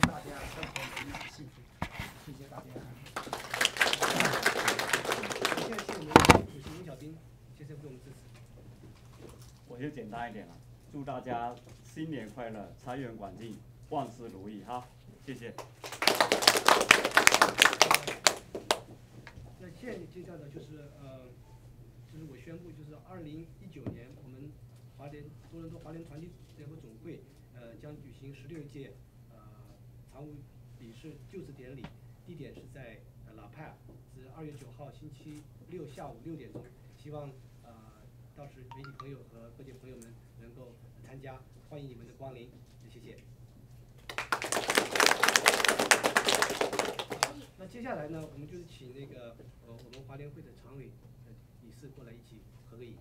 大家生活美满幸福，谢谢大家。现在是我们主席吴小兵先生为我们致辞。我就简单一点了，祝大家新年快乐，财源广进，万事如意哈，谢谢。那现在阶段呢，就是呃，就是我宣布，就是二零一九年我们华联多伦多华联团体联合总会呃将举行十六届常务理事就职典礼，地点是在呃拉派，是二月九号星期六下午六点钟，希望呃到时媒体朋友和各界朋友们能够参加，欢迎你们的光临，谢谢。那接下来呢，我们就是请那个呃我们华联会的常委呃理事过来一起合个影，